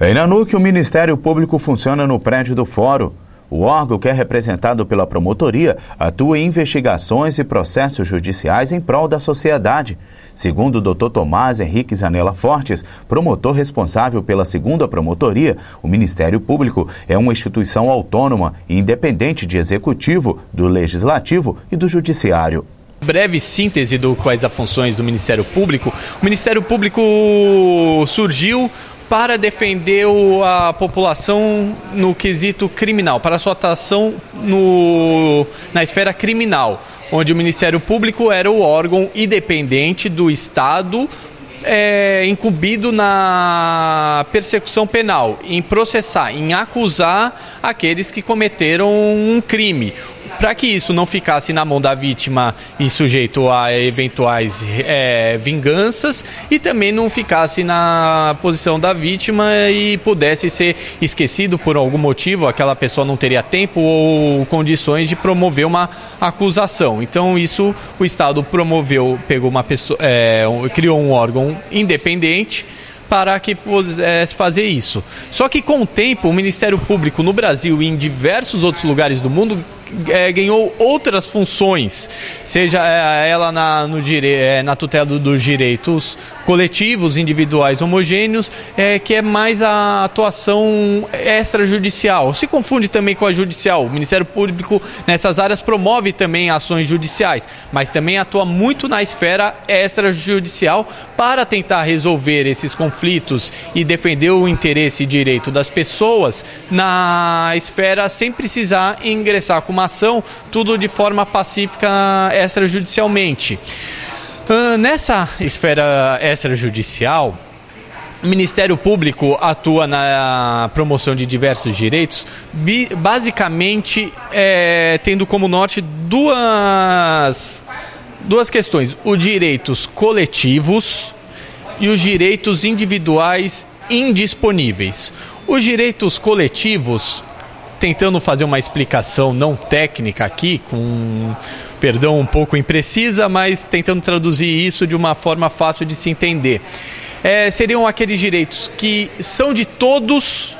Em Nanuque, o Ministério Público funciona no prédio do Fórum. O órgão, que é representado pela promotoria, atua em investigações e processos judiciais em prol da sociedade. Segundo o Dr. Tomás Henrique Zanella Fortes, promotor responsável pela segunda promotoria, o Ministério Público é uma instituição autônoma e independente de executivo, do legislativo e do judiciário breve síntese do quais as funções do Ministério Público. O Ministério Público surgiu para defender a população no quesito criminal, para sua atuação no, na esfera criminal, onde o Ministério Público era o órgão independente do Estado é, incumbido na persecução penal, em processar, em acusar aqueles que cometeram um crime para que isso não ficasse na mão da vítima e sujeito a eventuais é, vinganças e também não ficasse na posição da vítima e pudesse ser esquecido por algum motivo, aquela pessoa não teria tempo ou condições de promover uma acusação. Então isso o Estado promoveu, pegou uma pessoa, é, criou um órgão independente para que pudesse fazer isso. Só que com o tempo, o Ministério Público no Brasil e em diversos outros lugares do mundo é, ganhou outras funções, seja é, ela na, no dire, é, na tutela dos direitos coletivos, individuais, homogêneos, é, que é mais a atuação extrajudicial. Se confunde também com a judicial. O Ministério Público nessas áreas promove também ações judiciais, mas também atua muito na esfera extrajudicial para tentar resolver esses conflitos e defender o interesse e direito das pessoas na esfera sem precisar ingressar com uma ação, tudo de forma pacífica extrajudicialmente. Uh, nessa esfera extrajudicial, o Ministério Público atua na promoção de diversos direitos, basicamente é, tendo como norte duas, duas questões: os direitos coletivos e os direitos individuais indisponíveis. Os direitos coletivos tentando fazer uma explicação não técnica aqui, com perdão um pouco imprecisa, mas tentando traduzir isso de uma forma fácil de se entender. É, seriam aqueles direitos que são de todos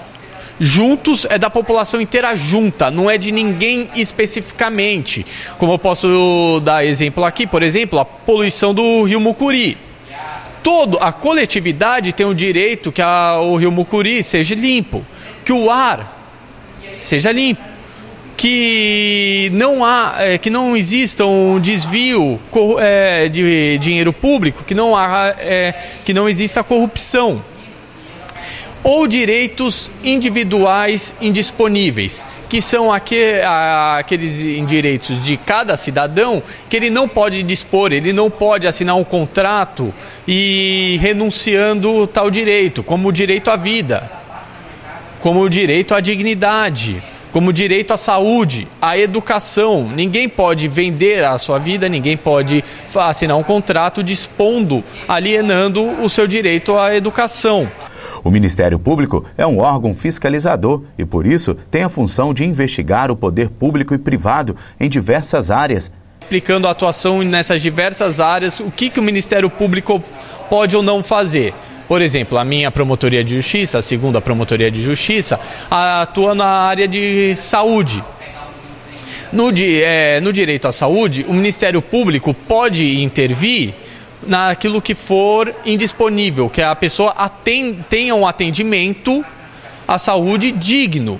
juntos é da população inteira junta, não é de ninguém especificamente. Como eu posso dar exemplo aqui, por exemplo, a poluição do Rio Mucuri. Todo a coletividade tem o direito que a, o Rio Mucuri seja limpo, que o ar seja limpo, que não há, é, que não exista um desvio é, de dinheiro público, que não há, é, que não exista corrupção ou direitos individuais indisponíveis, que são aqueles direitos de cada cidadão que ele não pode dispor, ele não pode assinar um contrato e renunciando tal direito, como o direito à vida como o direito à dignidade, como o direito à saúde, à educação. Ninguém pode vender a sua vida, ninguém pode assinar um contrato dispondo, alienando o seu direito à educação. O Ministério Público é um órgão fiscalizador e, por isso, tem a função de investigar o poder público e privado em diversas áreas. Explicando a atuação nessas diversas áreas, o que, que o Ministério Público pode ou não fazer. Por exemplo, a minha promotoria de justiça, a segunda promotoria de justiça, atua na área de saúde. No, é, no direito à saúde, o Ministério Público pode intervir naquilo que for indisponível, que a pessoa tenha um atendimento à saúde digno.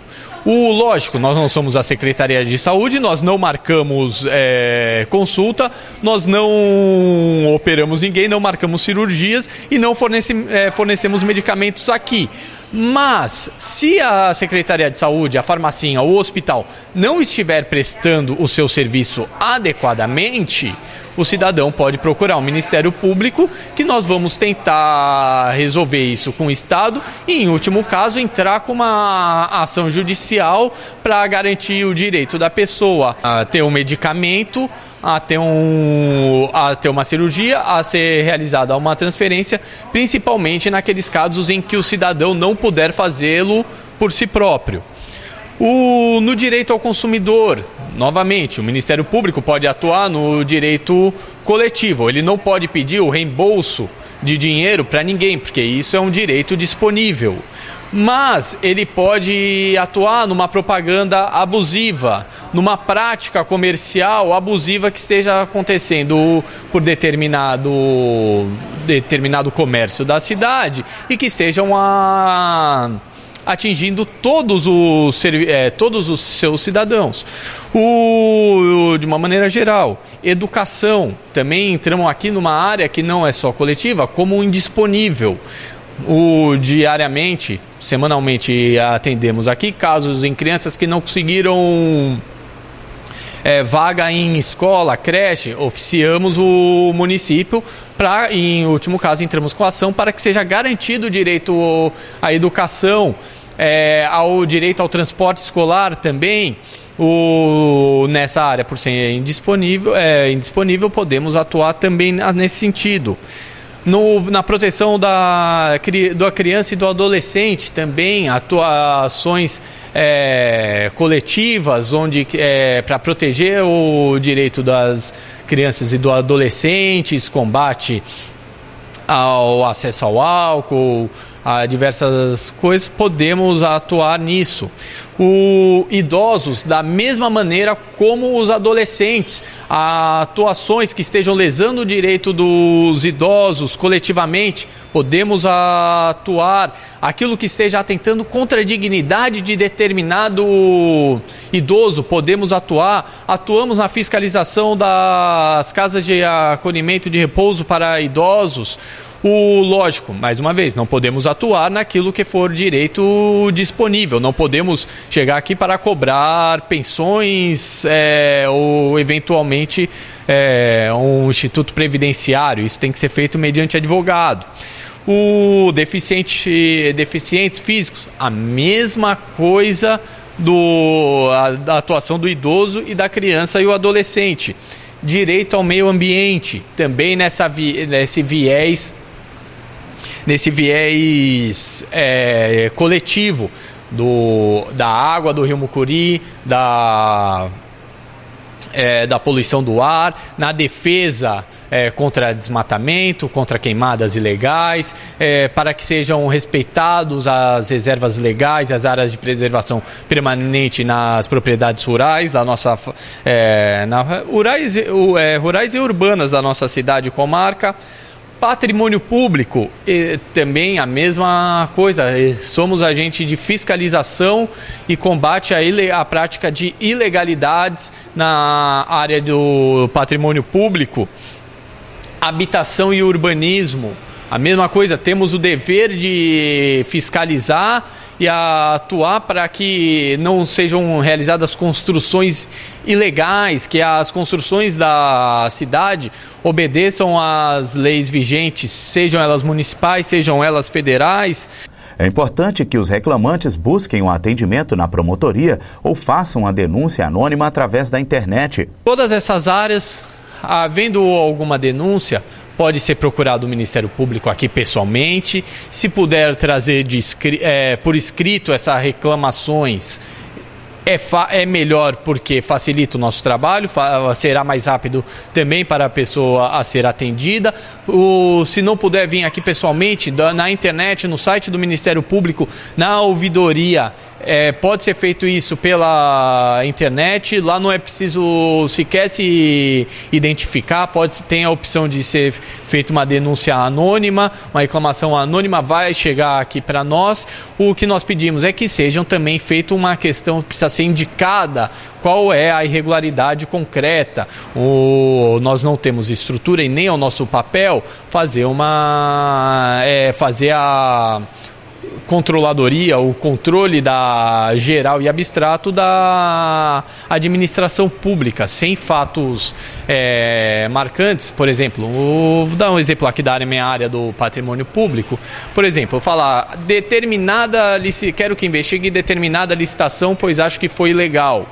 O lógico, nós não somos a Secretaria de Saúde, nós não marcamos é, consulta, nós não operamos ninguém, não marcamos cirurgias e não fornece, é, fornecemos medicamentos aqui. Mas, se a Secretaria de Saúde, a farmacinha ou o hospital não estiver prestando o seu serviço adequadamente, o cidadão pode procurar o Ministério Público, que nós vamos tentar resolver isso com o Estado e, em último caso, entrar com uma ação judicial para garantir o direito da pessoa a ter um medicamento a ter, um, a ter uma cirurgia, a ser realizada uma transferência, principalmente naqueles casos em que o cidadão não puder fazê-lo por si próprio. O, no direito ao consumidor, novamente, o Ministério Público pode atuar no direito coletivo. Ele não pode pedir o reembolso de dinheiro para ninguém, porque isso é um direito disponível. Mas ele pode atuar numa propaganda abusiva, numa prática comercial abusiva que esteja acontecendo por determinado, determinado comércio da cidade e que estejam a atingindo todos os, é, todos os seus cidadãos. O, de uma maneira geral, educação. Também entramos aqui numa área que não é só coletiva, como indisponível. O, diariamente, semanalmente, atendemos aqui casos em crianças que não conseguiram é, vaga em escola, creche, oficiamos o município para, em último caso, entramos com ação para que seja garantido o direito à educação, é, ao direito ao transporte escolar também. O, nessa área, por ser indisponível, é, indisponível, podemos atuar também nesse sentido. No, na proteção da, da criança e do adolescente também, atuações é, coletivas onde é, para proteger o direito das crianças e do adolescentes, combate ao acesso ao álcool, a diversas coisas, podemos atuar nisso. O idosos, da mesma maneira como os adolescentes, atuações que estejam lesando o direito dos idosos coletivamente, podemos atuar. Aquilo que esteja atentando contra a dignidade de determinado idoso, podemos atuar. Atuamos na fiscalização das casas de acolhimento de repouso para idosos o lógico, mais uma vez, não podemos atuar naquilo que for direito disponível. Não podemos chegar aqui para cobrar pensões é, ou eventualmente é, um instituto previdenciário. Isso tem que ser feito mediante advogado. O deficiente, deficientes físicos, a mesma coisa do, a, da atuação do idoso e da criança e o adolescente. Direito ao meio ambiente, também nessa vi, nesse viés nesse viés é, coletivo do, da água do Rio Mucuri, da, é, da poluição do ar, na defesa é, contra desmatamento, contra queimadas ilegais, é, para que sejam respeitados as reservas legais, as áreas de preservação permanente nas propriedades rurais da nossa é, na, rurais, é, rurais e urbanas da nossa cidade e comarca. Patrimônio público, também a mesma coisa. Somos agente de fiscalização e combate à, prática de ilegalidades na área do patrimônio público. Habitação e urbanismo, a mesma coisa. Temos o dever de fiscalizar e a atuar para que não sejam realizadas construções ilegais, que as construções da cidade obedeçam às leis vigentes, sejam elas municipais, sejam elas federais. É importante que os reclamantes busquem um atendimento na promotoria ou façam a denúncia anônima através da internet. Todas essas áreas, havendo alguma denúncia, pode ser procurado o Ministério Público aqui pessoalmente. Se puder trazer de, é, por escrito essas reclamações, é, é melhor porque facilita o nosso trabalho, será mais rápido também para a pessoa a ser atendida. O, se não puder vir aqui pessoalmente, na internet, no site do Ministério Público, na ouvidoria, é, pode ser feito isso pela internet, lá não é preciso sequer se identificar, pode ter a opção de ser feita uma denúncia anônima, uma reclamação anônima vai chegar aqui para nós. O que nós pedimos é que sejam também feita uma questão, precisa ser indicada qual é a irregularidade concreta. O, nós não temos estrutura e nem é o nosso papel fazer uma. É, fazer a controladoria, o controle da geral e abstrato da administração pública, sem fatos é, marcantes. Por exemplo, vou dar um exemplo aqui da minha área do patrimônio público. Por exemplo, eu falar determinada quero que investigue determinada licitação, pois acho que foi ilegal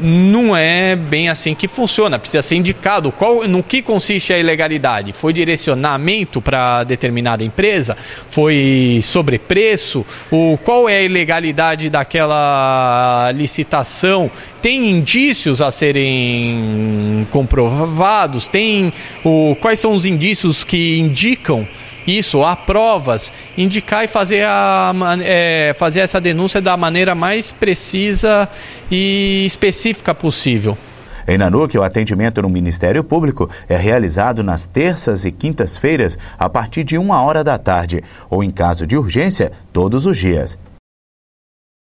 não é bem assim que funciona. Precisa ser indicado qual, no que consiste a ilegalidade. Foi direcionamento para determinada empresa? Foi sobrepreço? O, qual é a ilegalidade daquela licitação? Tem indícios a serem comprovados? Tem o, quais são os indícios que indicam isso, há provas, indicar e fazer, a, é, fazer essa denúncia da maneira mais precisa e específica possível. Em Nanuque, o atendimento no Ministério Público é realizado nas terças e quintas-feiras, a partir de uma hora da tarde, ou em caso de urgência, todos os dias.